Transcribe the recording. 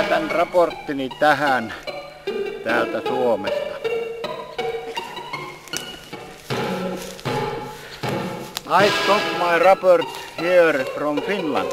Päätän raporttini tähän täältä Suomesta. I stop my report here from Finland.